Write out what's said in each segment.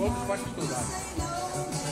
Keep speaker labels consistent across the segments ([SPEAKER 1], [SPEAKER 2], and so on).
[SPEAKER 1] Opa, pode estudar. É.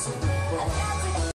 [SPEAKER 2] Jackson.